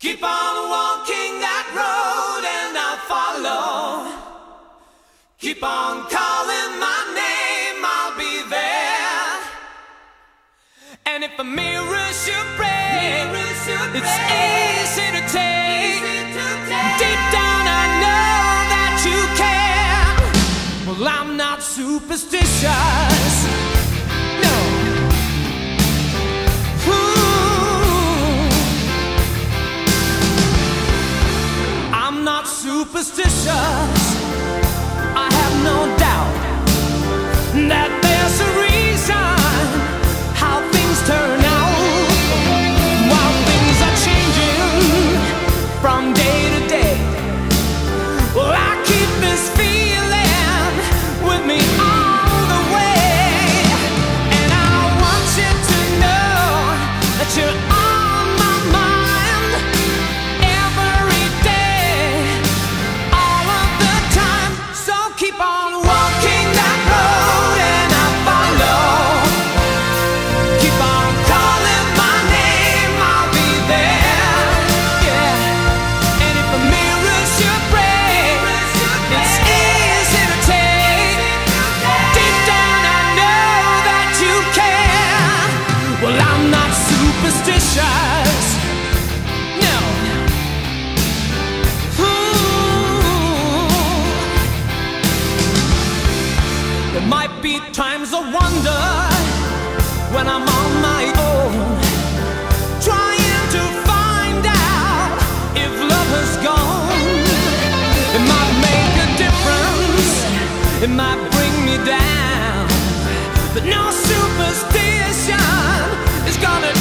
Keep on walking that road and I'll follow. Keep on calling my name, I'll be there. And if a mirror should break, it's easy to take. Deep down, I know that you care. Well, I'm not superstitious. Jesus, I have no doubt that. when I'm on my own, trying to find out if love has gone. It might make a difference, it might bring me down, but no superstition is gonna.